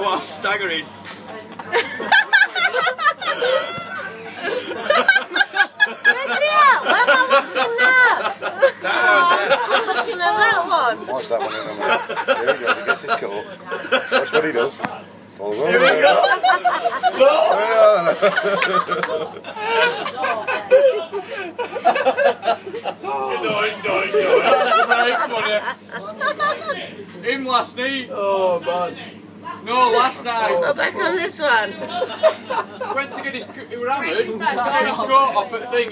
Oh, that's staggering. looking at that one. What's that one in a minute? Here he goes, he gets his coat. Watch what he does. Falls over. Here we go. Doing, doing, doing. That's very funny. Him last night. Oh, man. No, last night. Go back on this one. Went to get his, he was hammered, went to get his coat off at the thing.